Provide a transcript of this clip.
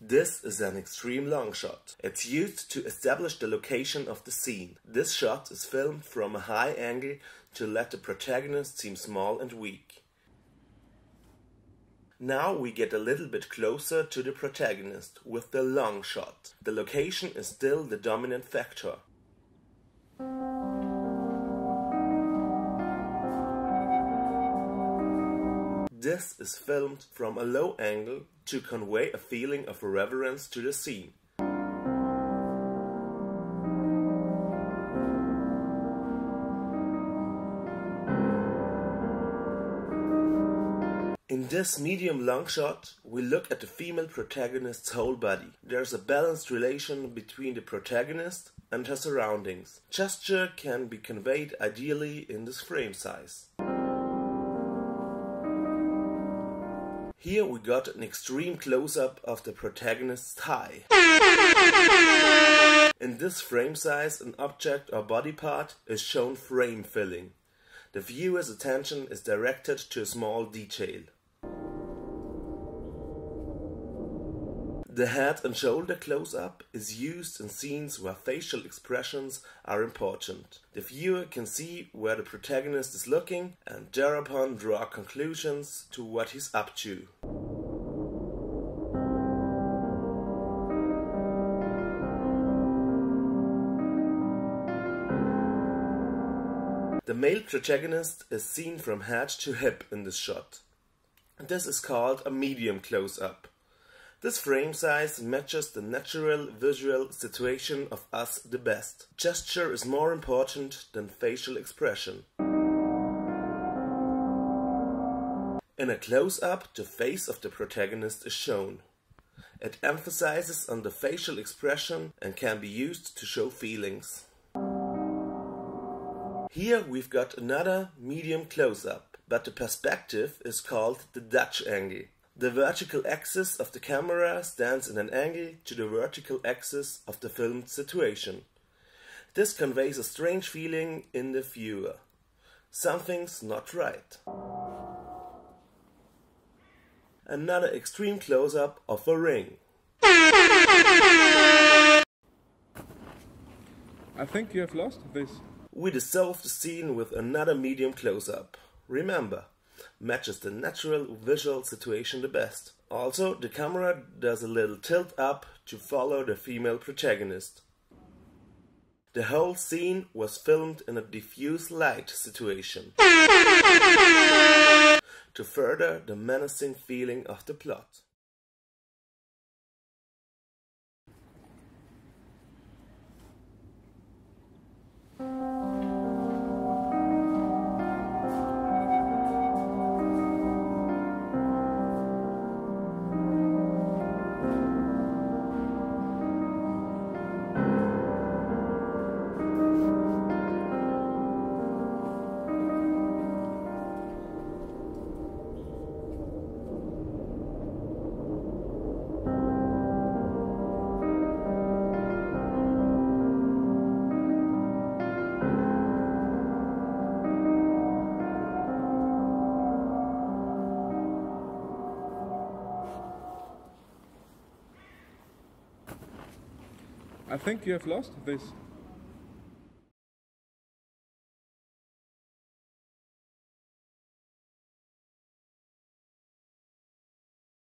This is an extreme long shot. It's used to establish the location of the scene. This shot is filmed from a high angle to let the protagonist seem small and weak. Now we get a little bit closer to the protagonist with the long shot. The location is still the dominant factor. This is filmed from a low angle to convey a feeling of reverence to the scene. In this medium long shot, we look at the female protagonist's whole body. There's a balanced relation between the protagonist and her surroundings. Gesture can be conveyed ideally in this frame size. Here we got an extreme close-up of the protagonist's thigh. In this frame size, an object or body part is shown frame filling. The viewer's attention is directed to a small detail. The head and shoulder close-up is used in scenes where facial expressions are important. The viewer can see where the protagonist is looking and thereupon draw conclusions to what he's up to. The male protagonist is seen from head to hip in this shot. This is called a medium close-up. This frame size matches the natural visual situation of us the best. Gesture is more important than facial expression. In a close-up, the face of the protagonist is shown. It emphasizes on the facial expression and can be used to show feelings. Here we've got another medium close-up, but the perspective is called the Dutch angle. The vertical axis of the camera stands in an angle to the vertical axis of the filmed situation. This conveys a strange feeling in the viewer. Something's not right. Another extreme close-up of a ring. I think you have lost this. We dissolve the scene with another medium close-up. Remember, matches the natural visual situation the best. Also, the camera does a little tilt up to follow the female protagonist. The whole scene was filmed in a diffuse light situation to further the menacing feeling of the plot. I think you have lost this.